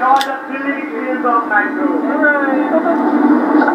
Enjoy the thrilling of Nitro.